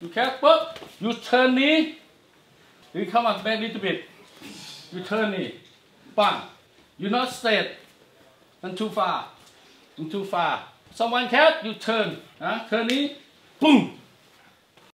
you catch you turn knee. You come up back little bit. You turn knee. Bang. You not straight. And too far. And too far. Someone catch you turn. Huh? turn นี้ปุ้ง